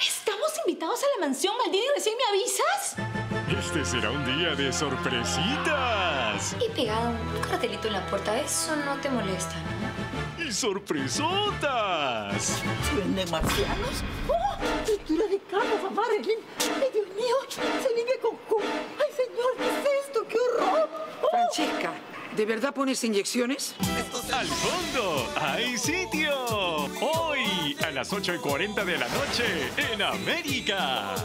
Estamos invitados a la mansión Maldini recién me avisas. Este será un día de sorpresitas. Y pegado un cartelito en la puerta, eso no te molesta, ¿no? Y sorpresotas. ¿Venden marcianos? ¡Oh! ¡Pintura de camas a Marilyn! ¡Ay, Dios mío! ¡Se limpia con... con- ¡Ay, señor! ¿Qué es esto? ¡Qué horror! ¡Oh! Francesca, ¿de verdad pones inyecciones? Al fondo hay sitio. Las 8 y 40 de la noche en América.